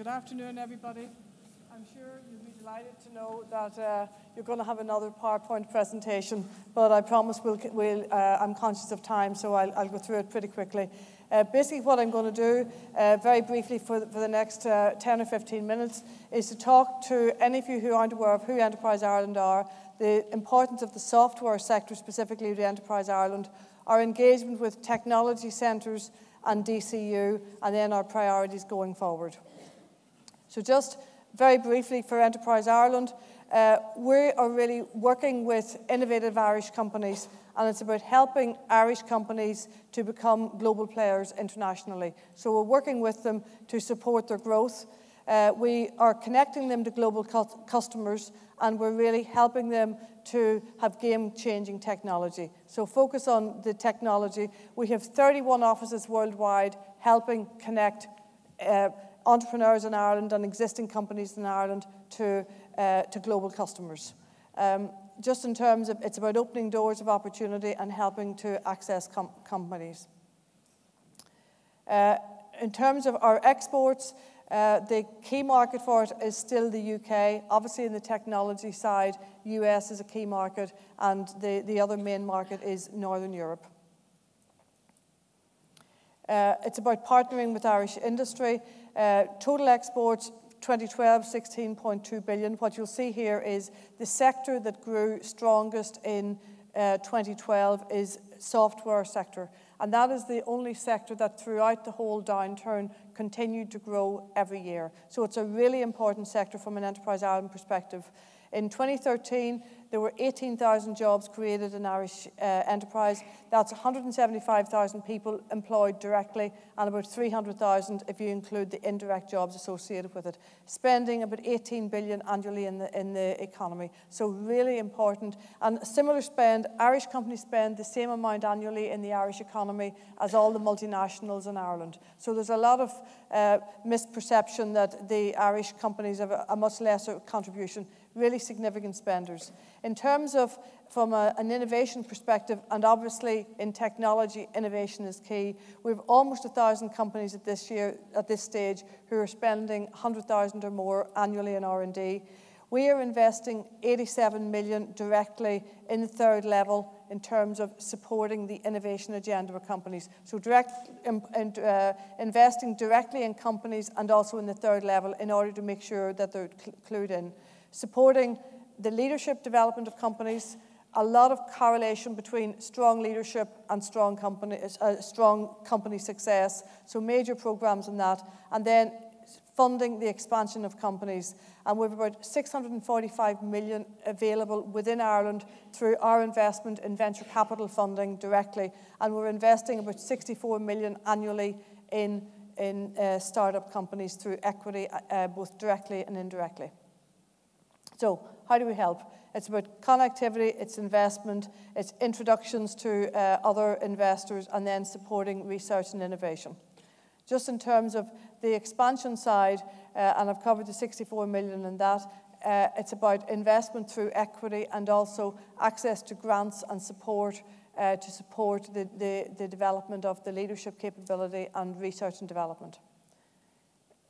Good afternoon, everybody. I'm sure you'll be delighted to know that uh, you're going to have another PowerPoint presentation, but I promise we'll, we'll, uh, I'm conscious of time, so I'll, I'll, go through it pretty quickly. Uh, basically, what I'm going to do, uh, very briefly for the, for the next uh, 10 or 15 minutes, is to talk to any of you who aren't aware of who Enterprise Ireland are, the importance of the software sector, specifically to Enterprise Ireland, our engagement with technology centres and DCU, and then our priorities going forward. So, just very briefly for Enterprise Ireland, uh, we are really working with innovative Irish companies, and it's about helping Irish companies to become global players internationally. So, we're working with them to support their growth. Uh, we are connecting them to global cu customers, and we're really helping them to have game changing technology. So, focus on the technology. We have 31 offices worldwide helping connect. Uh, entrepreneurs in Ireland and existing companies in Ireland to, uh, to global customers. Um, just in terms of, it's about opening doors of opportunity and helping to access com companies. Uh, in terms of our exports, uh, the key market for it is still the UK. Obviously, in the technology side, US is a key market, and the, the other main market is Northern Europe. Uh, it's about partnering with Irish industry. Uh, total exports 2012 16.2 billion. What you'll see here is the sector that grew strongest in uh, 2012 is software sector. And that is the only sector that throughout the whole downturn continued to grow every year. So it's a really important sector from an Enterprise Ireland perspective. In 2013, there were 18,000 jobs created in Irish uh, enterprise. That's 175,000 people employed directly and about 300,000 if you include the indirect jobs associated with it. Spending about 18 billion annually in the, in the economy. So really important. And similar spend, Irish companies spend the same amount annually in the Irish economy as all the multinationals in Ireland. So there's a lot of uh, misperception that the Irish companies have a, a much lesser contribution really significant spenders. In terms of from a, an innovation perspective, and obviously in technology, innovation is key. We have almost a thousand companies at this year, at this stage, who are spending 100,000 or more annually in R&D. We are investing 87 million directly in the third level in terms of supporting the innovation agenda of companies. So direct, uh, investing directly in companies and also in the third level in order to make sure that they're clued in supporting the leadership development of companies, a lot of correlation between strong leadership and strong company, uh, strong company success. So major programs in that. And then funding the expansion of companies. And we have about 645 million available within Ireland through our investment in venture capital funding directly. And we're investing about 64 million annually in, in uh, startup companies through equity, uh, both directly and indirectly. So, how do we help? It's about connectivity, it's investment, it's introductions to uh, other investors, and then supporting research and innovation. Just in terms of the expansion side, uh, and I've covered the 64 million in that, uh, it's about investment through equity and also access to grants and support uh, to support the, the, the development of the leadership capability and research and development.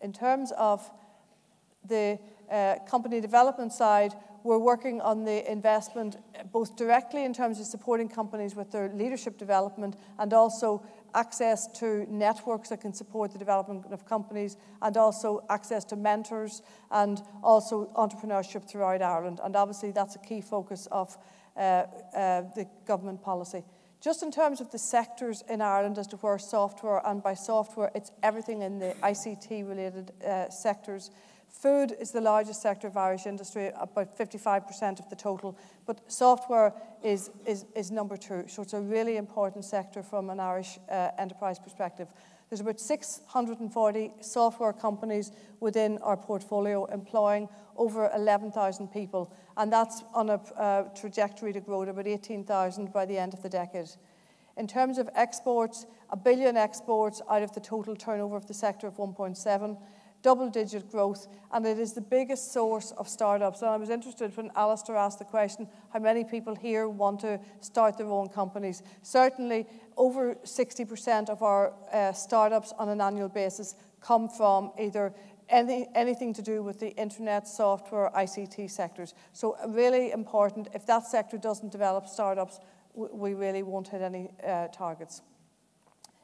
In terms of the uh, company development side, we're working on the investment both directly in terms of supporting companies with their leadership development and also access to networks that can support the development of companies and also access to mentors and also entrepreneurship throughout Ireland. And obviously, that's a key focus of uh, uh, the government policy. Just in terms of the sectors in Ireland as to where software, and by software, it's everything in the ICT related uh, sectors. Food is the largest sector of Irish industry, about 55% of the total, but software is, is, is number two. So it's a really important sector from an Irish uh, enterprise perspective. There's about 640 software companies within our portfolio employing over 11,000 people, and that's on a uh, trajectory to grow to about 18,000 by the end of the decade. In terms of exports, a billion exports out of the total turnover of the sector of 1.7 double digit growth, and it is the biggest source of startups. And I was interested when Alistair asked the question how many people here want to start their own companies. Certainly, over 60% of our uh, startups on an annual basis come from either any, anything to do with the internet, software, ICT sectors. So really important, if that sector doesn't develop startups, we really won't hit any uh, targets.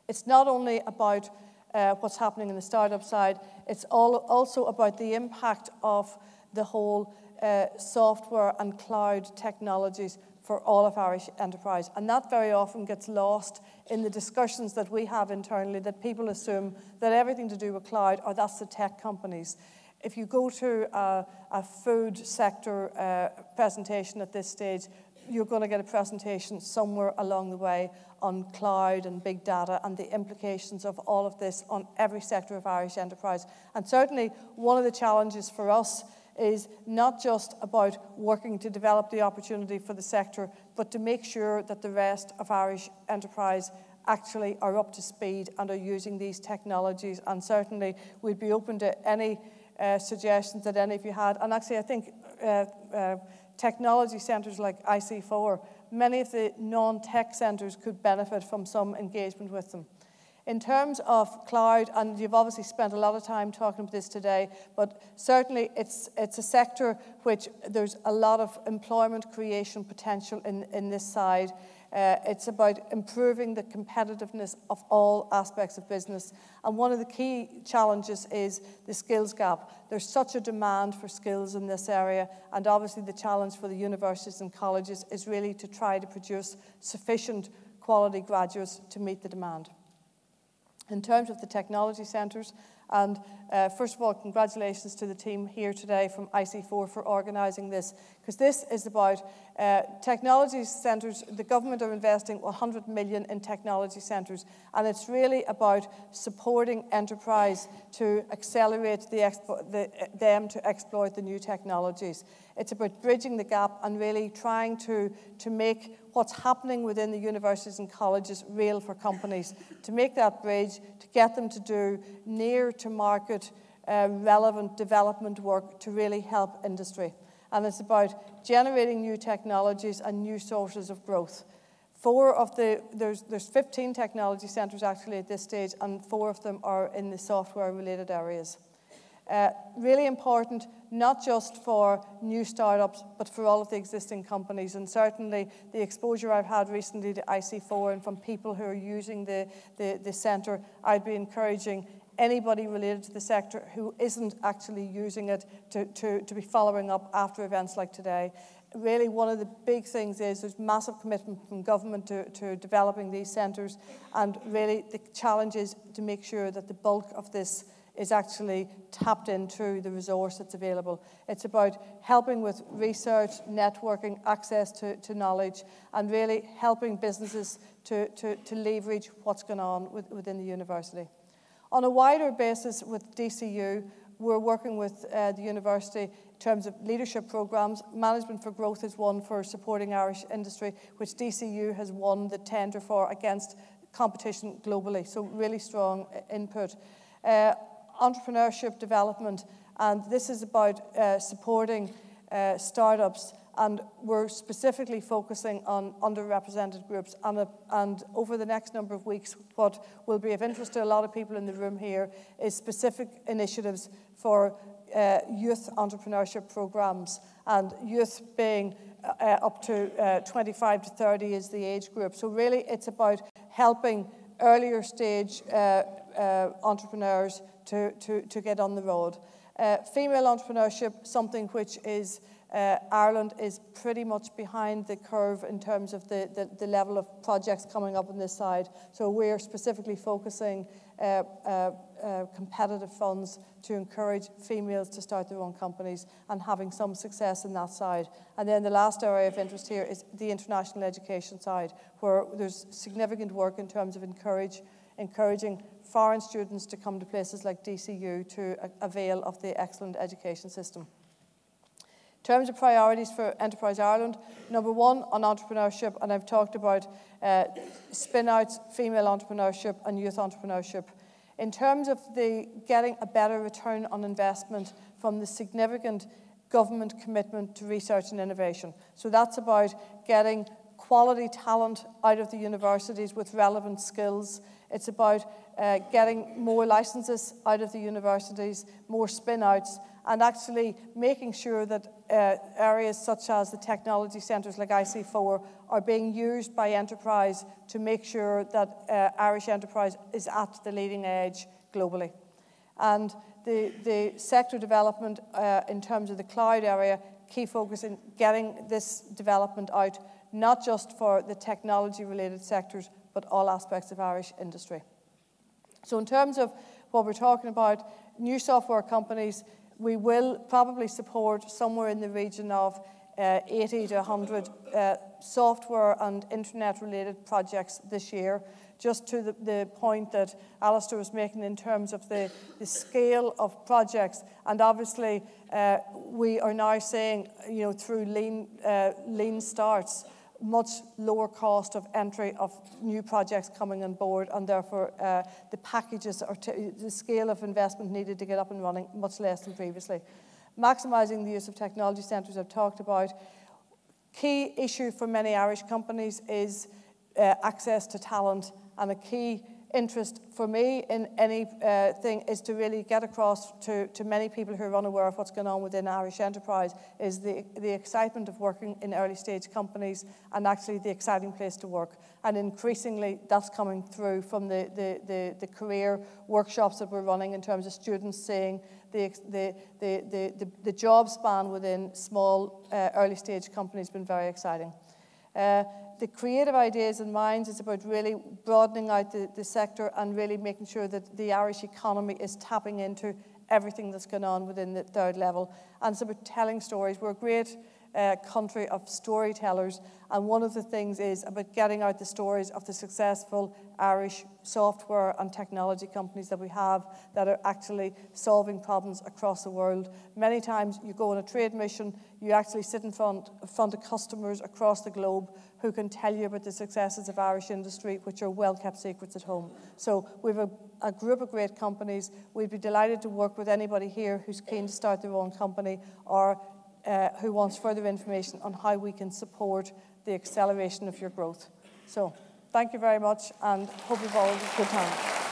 It's not only about uh, what's happening in the startup side, it's all, also about the impact of the whole uh, software and cloud technologies for all of Irish enterprise. And that very often gets lost in the discussions that we have internally that people assume that everything to do with cloud, or that's the tech companies. If you go to a, a food sector uh, presentation at this stage, you're going to get a presentation somewhere along the way on cloud and big data and the implications of all of this on every sector of Irish enterprise. And certainly, one of the challenges for us is not just about working to develop the opportunity for the sector, but to make sure that the rest of Irish enterprise actually are up to speed and are using these technologies. And certainly, we'd be open to any uh, suggestions that any of you had. And actually, I think uh, uh, technology centres like IC4, many of the non tech centres could benefit from some engagement with them. In terms of cloud, and you've obviously spent a lot of time talking about this today, but certainly it's, it's a sector which there's a lot of employment creation potential in, in this side. Uh, it's about improving the competitiveness of all aspects of business. And one of the key challenges is the skills gap. There's such a demand for skills in this area, and obviously the challenge for the universities and colleges is really to try to produce sufficient quality graduates to meet the demand. In terms of the technology centres, and uh, first of all, congratulations to the team here today from IC4 for organising this, because this is about uh, technology centres. The government are investing 100 million in technology centres, and it's really about supporting enterprise to accelerate the the, them to exploit the new technologies. It's about bridging the gap and really trying to, to make what's happening within the universities and colleges real for companies, to make that bridge, to get them to do near to market uh, relevant development work to really help industry. And it's about generating new technologies and new sources of growth. Four of the, there's, there's 15 technology centres actually at this stage, and four of them are in the software related areas. Uh, really important, not just for new startups, but for all of the existing companies. And certainly the exposure I've had recently to IC4 and from people who are using the, the, the centre, I'd be encouraging anybody related to the sector who isn't actually using it to, to, to be following up after events like today. Really, one of the big things is there's massive commitment from government to, to developing these centres, and really the challenge is to make sure that the bulk of this is actually tapped into the resource that's available. It's about helping with research, networking, access to, to knowledge, and really helping businesses to, to, to leverage what's going on with, within the university. On a wider basis with DCU, we're working with uh, the university in terms of leadership programs. Management for Growth is one for supporting Irish industry, which DCU has won the tender for against competition globally. So, really strong uh, input. Uh, entrepreneurship development, and this is about uh, supporting uh, startups. And we're specifically focusing on underrepresented groups. And, uh, and over the next number of weeks, what will be of interest to a lot of people in the room here is specific initiatives for uh, youth entrepreneurship programs. And youth being uh, up to uh, 25 to 30 is the age group. So, really, it's about helping earlier stage uh, uh, entrepreneurs to, to, to get on the road. Uh, female entrepreneurship, something which is uh, Ireland is pretty much behind the curve in terms of the, the, the, level of projects coming up on this side. So we're specifically focusing uh, uh, uh, competitive funds to encourage females to start their own companies and having some success in that side. And then the last area of interest here is the international education side, where there's significant work in terms of encourage, encouraging foreign students to come to places like DCU to avail of the excellent education system. In terms of priorities for Enterprise Ireland, number one on entrepreneurship, and I've talked about uh, spin outs, female entrepreneurship, and youth entrepreneurship. In terms of the getting a better return on investment from the significant government commitment to research and innovation. So that's about getting quality talent out of the universities with relevant skills. It's about uh, getting more licenses out of the universities, more spin outs, and actually making sure that uh, areas such as the technology centres like IC4 are being used by enterprise to make sure that uh, Irish enterprise is at the leading edge globally. And the, the sector development uh, in terms of the cloud area, key focus in getting this development out, not just for the technology related sectors, but all aspects of Irish industry. So in terms of what we're talking about, new software companies, we will probably support somewhere in the region of uh, 80 to 100 uh, software and internet related projects this year, just to the, the, point that Alistair was making in terms of the, the scale of projects. And obviously, uh, we are now saying, you know, through lean, uh, lean starts, much lower cost of entry of new projects coming on board, and therefore uh, the packages or the scale of investment needed to get up and running much less than previously. Maximising the use of technology centres I've talked about. Key issue for many Irish companies is uh, access to talent, and a key interest for me in anything uh, is to really get across to, to many people who are unaware of what's going on within Irish enterprise is the, the excitement of working in early stage companies and actually the exciting place to work. And increasingly that's coming through from the, the, the, the career workshops that we're running in terms of students seeing the, the, the, the, the, job span within small uh, early stage companies has been very exciting. Uh, the creative ideas and minds is about really broadening out the, the sector and really making sure that the Irish economy is tapping into everything that's going on within the third level. And it's about telling stories. We're great uh, country of storytellers, and one of the things is about getting out the stories of the successful Irish software and technology companies that we have that are actually solving problems across the world. Many times you go on a trade mission, you actually sit in front, front of customers across the globe who can tell you about the successes of Irish industry, which are well kept secrets at home. So we have a, a group of great companies. We'd be delighted to work with anybody here who's keen to start their own company or uh, who wants further information on how we can support the acceleration of your growth. So thank you very much and hope you've all had a good time.